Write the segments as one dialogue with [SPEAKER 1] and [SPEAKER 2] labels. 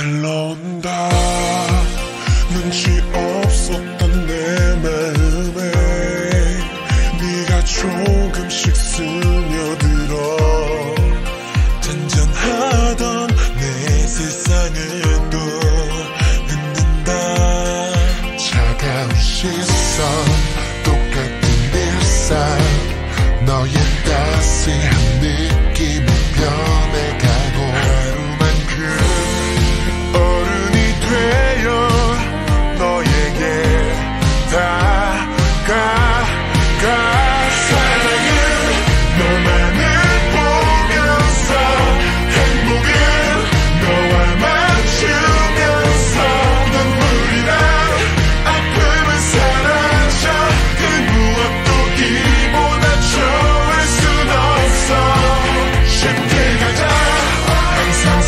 [SPEAKER 1] 흘러온다. 눈치 없었던 내 마음에 네가 조금씩 스며들어 잔잔하던 내 세상을 또 흔든다. 차가운 시선 똑같은 일상 너의 따스한 느낌이 변해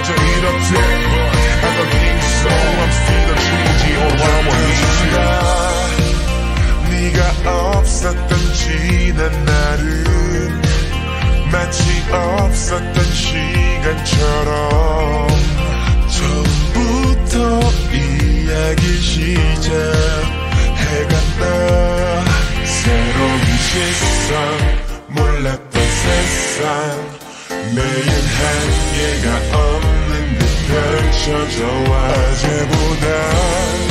[SPEAKER 1] 정마저 이렇대 I don't think so I'm still a G.O.G. Oh I'm a 네가 없었던 지난 날은 마치 없었던 시간처럼 처음부터 이야기 시작해간다. 새로운 시선 몰랐던 세상 매일 한계가 없는 듯 펼쳐져 와 어제보다